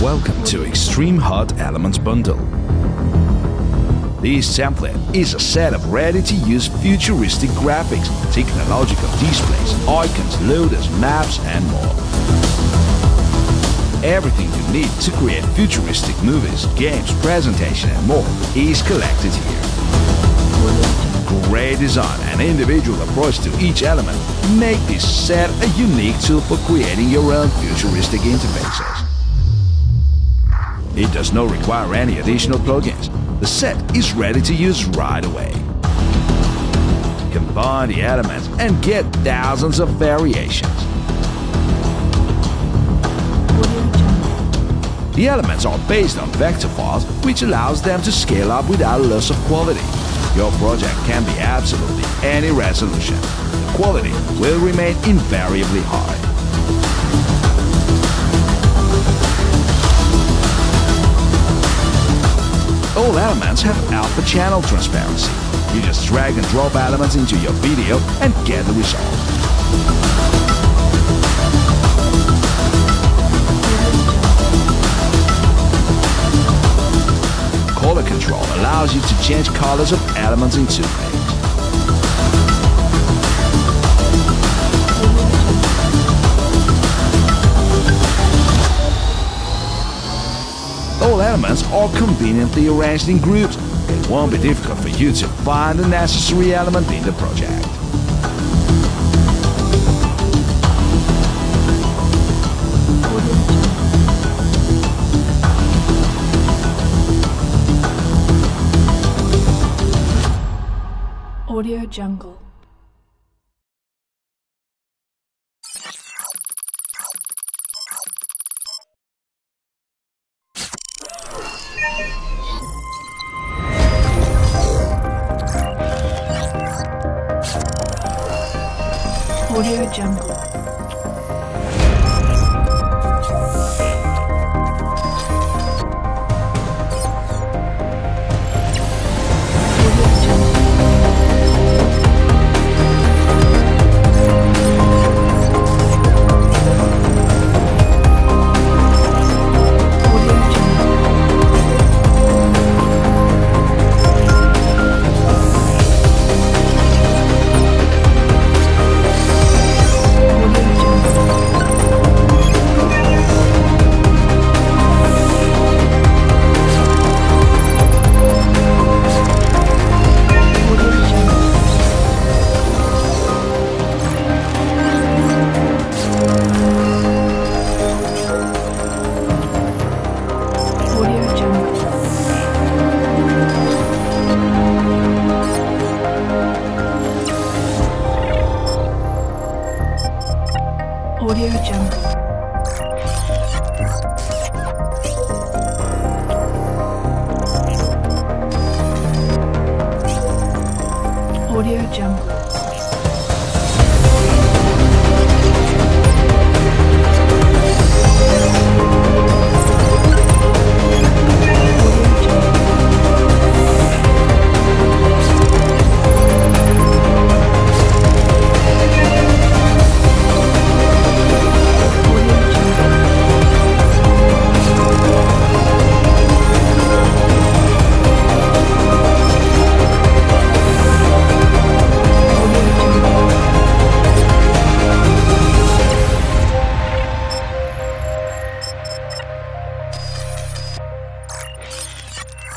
Welcome to Extreme HUD Elements Bundle. This template is a set of ready-to-use futuristic graphics, technological displays, icons, loaders, maps and more. Everything you need to create futuristic movies, games, presentation and more is collected here. Great design and individual approach to each element make this set a unique tool for creating your own futuristic interfaces. It does not require any additional plugins. The set is ready to use right away. Combine the elements and get thousands of variations. The elements are based on vector files, which allows them to scale up without loss of quality. Your project can be absolutely any resolution. The quality will remain invariably high. All elements have alpha channel transparency. You just drag and drop elements into your video and get the result. Color control allows you to change colors of elements in 2 elements are conveniently arranged in groups. It won't be difficult for you to find the necessary element in the project. Audio Jungle. Audio Jungle.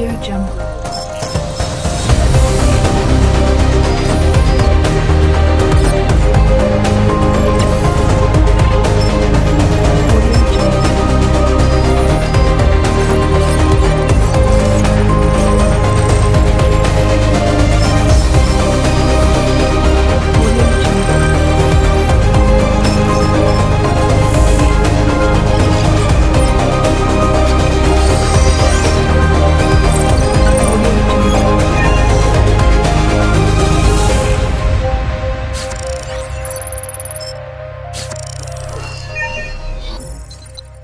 Audio Jungle.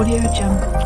Audio Jungle.